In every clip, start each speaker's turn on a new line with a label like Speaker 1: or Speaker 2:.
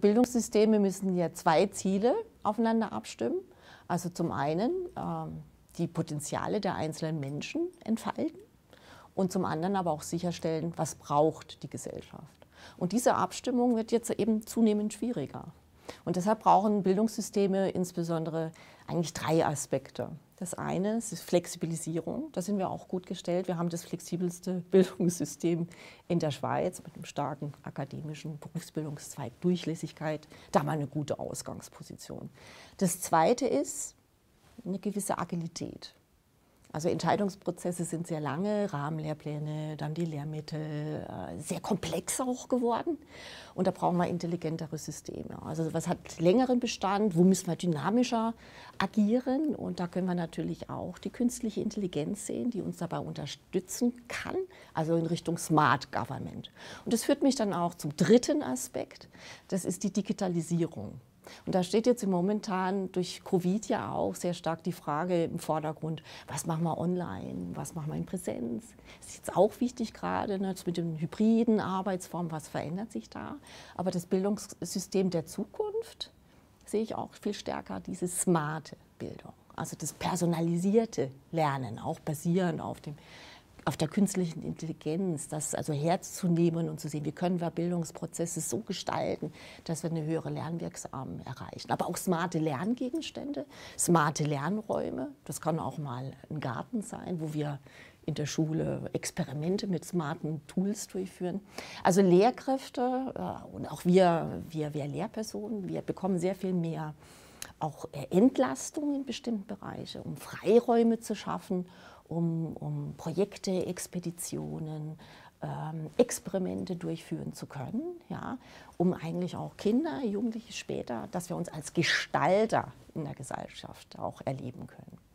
Speaker 1: Bildungssysteme müssen ja zwei Ziele aufeinander abstimmen. Also zum einen ähm, die Potenziale der einzelnen Menschen entfalten und zum anderen aber auch sicherstellen, was braucht die Gesellschaft. Und diese Abstimmung wird jetzt eben zunehmend schwieriger. Und deshalb brauchen Bildungssysteme insbesondere eigentlich drei Aspekte. Das eine ist Flexibilisierung. Da sind wir auch gut gestellt. Wir haben das flexibelste Bildungssystem in der Schweiz mit einem starken akademischen Berufsbildungszweig, Durchlässigkeit. Da haben wir eine gute Ausgangsposition. Das zweite ist eine gewisse Agilität. Also Entscheidungsprozesse sind sehr lange, Rahmenlehrpläne, dann die Lehrmittel, äh, sehr komplex auch geworden. Und da brauchen wir intelligentere Systeme. Also was hat längeren Bestand, wo müssen wir dynamischer agieren? Und da können wir natürlich auch die künstliche Intelligenz sehen, die uns dabei unterstützen kann, also in Richtung Smart Government. Und das führt mich dann auch zum dritten Aspekt, das ist die Digitalisierung. Und da steht jetzt momentan durch Covid ja auch sehr stark die Frage im Vordergrund, was machen wir online, was machen wir in Präsenz. Das ist jetzt auch wichtig gerade ne, mit den hybriden Arbeitsformen, was verändert sich da. Aber das Bildungssystem der Zukunft sehe ich auch viel stärker, diese smarte Bildung. Also das personalisierte Lernen, auch basierend auf dem auf der künstlichen Intelligenz, das also herzunehmen und zu sehen, wie können wir Bildungsprozesse so gestalten, dass wir eine höhere Lernwirksamkeit erreichen. Aber auch smarte Lerngegenstände, smarte Lernräume, das kann auch mal ein Garten sein, wo wir in der Schule Experimente mit smarten Tools durchführen. Also Lehrkräfte äh, und auch wir, wir, wir Lehrpersonen, wir bekommen sehr viel mehr auch Entlastung in bestimmten Bereichen, um Freiräume zu schaffen um, um Projekte, Expeditionen, ähm, Experimente durchführen zu können, ja, um eigentlich auch Kinder, Jugendliche später, dass wir uns als Gestalter in der Gesellschaft auch erleben können.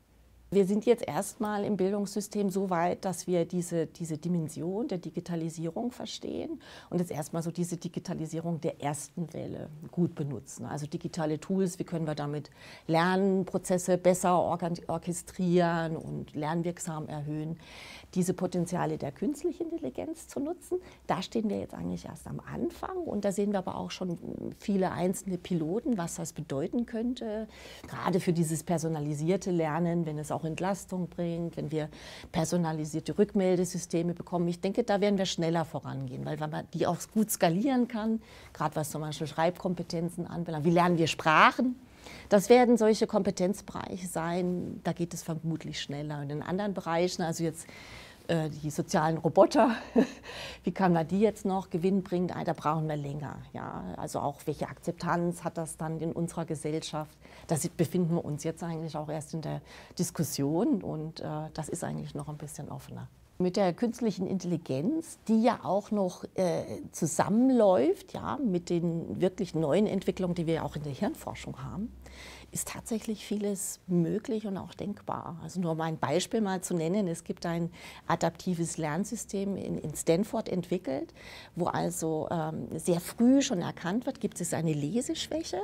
Speaker 1: Wir sind jetzt erstmal im Bildungssystem so weit, dass wir diese, diese Dimension der Digitalisierung verstehen und jetzt erstmal so diese Digitalisierung der ersten Welle gut benutzen. Also digitale Tools, wie können wir damit Lernprozesse besser orchestrieren und lernwirksam erhöhen. Diese Potenziale der künstlichen Intelligenz zu nutzen, da stehen wir jetzt eigentlich erst am Anfang und da sehen wir aber auch schon viele einzelne Piloten, was das bedeuten könnte, gerade für dieses personalisierte Lernen, wenn es auch auch Entlastung bringt, wenn wir personalisierte Rückmeldesysteme bekommen. Ich denke, da werden wir schneller vorangehen, weil man die auch gut skalieren kann, gerade was zum Beispiel Schreibkompetenzen anbelangt. Wie lernen wir Sprachen? Das werden solche Kompetenzbereiche sein, da geht es vermutlich schneller. Und in anderen Bereichen, also jetzt äh, die sozialen Roboter, wie kann man die jetzt noch gewinnbringend? Da brauchen wir länger. Ja? Also auch welche Akzeptanz hat das dann in unserer Gesellschaft? Da befinden wir uns jetzt eigentlich auch erst in der Diskussion und äh, das ist eigentlich noch ein bisschen offener. Mit der künstlichen Intelligenz, die ja auch noch äh, zusammenläuft, ja, mit den wirklich neuen Entwicklungen, die wir auch in der Hirnforschung haben, ist tatsächlich vieles möglich und auch denkbar. Also nur um ein Beispiel mal zu nennen, es gibt ein adaptives Lernsystem in, in Stanford entwickelt, wo also ähm, sehr früh schon erkannt wird, gibt es eine Leseschwäche,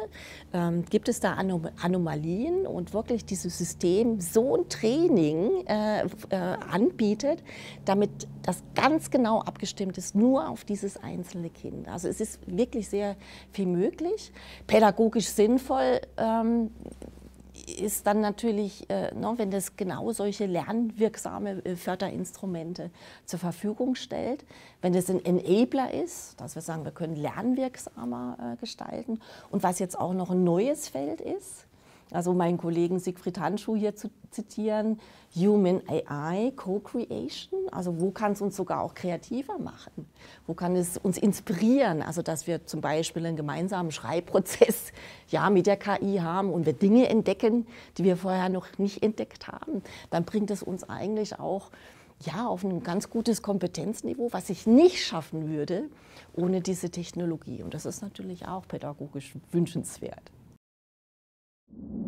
Speaker 1: ähm, gibt es da Anom Anomalien und wirklich dieses System so ein Training äh, äh, anbietet, damit das ganz genau abgestimmt ist, nur auf dieses einzelne Kind. Also es ist wirklich sehr viel möglich, pädagogisch sinnvoll. Ähm, ist dann natürlich, äh, ne, wenn das genau solche lernwirksame äh, Förderinstrumente zur Verfügung stellt, wenn das ein Enabler ist, dass wir sagen, wir können lernwirksamer äh, gestalten und was jetzt auch noch ein neues Feld ist, also meinen Kollegen Siegfried Handschuh hier zu zitieren, Human AI Co-Creation, also wo kann es uns sogar auch kreativer machen? Wo kann es uns inspirieren? Also dass wir zum Beispiel einen gemeinsamen Schreibprozess ja, mit der KI haben und wir Dinge entdecken, die wir vorher noch nicht entdeckt haben, dann bringt es uns eigentlich auch ja, auf ein ganz gutes Kompetenzniveau, was ich nicht schaffen würde ohne diese Technologie. Und das ist natürlich auch pädagogisch wünschenswert. you